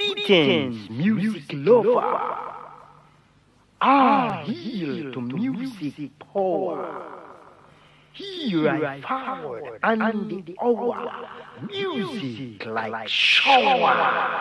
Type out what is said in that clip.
Greetings, music lover. Ah, yield to music power. Here I forward and the hour, music like shower.